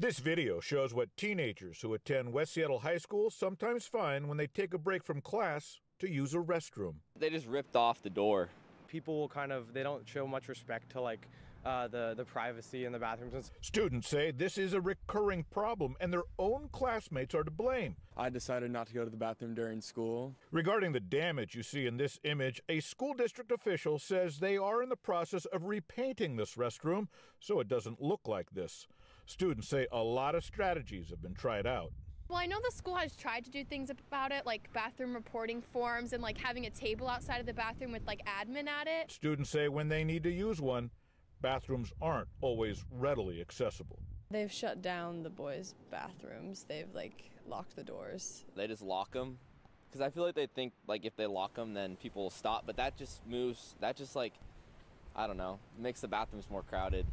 This video shows what teenagers who attend West Seattle High School sometimes find when they take a break from class to use a restroom. They just ripped off the door. People will kind of they don't show much respect to like uh, the the privacy in the bathrooms. Students say this is a recurring problem and their own classmates are to blame. I decided not to go to the bathroom during school. Regarding the damage you see in this image, a school district official says they are in the process of repainting this restroom so it doesn't look like this. Students say a lot of strategies have been tried out. Well, I know the school has tried to do things about it, like bathroom reporting forms and like having a table outside of the bathroom with like admin at it. Students say when they need to use one, bathrooms aren't always readily accessible. They've shut down the boys' bathrooms. They've like locked the doors. They just lock them because I feel like they think like if they lock them, then people will stop. But that just moves. That just like I don't know, makes the bathrooms more crowded.